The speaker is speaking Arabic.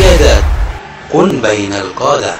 السادات كن بين القادة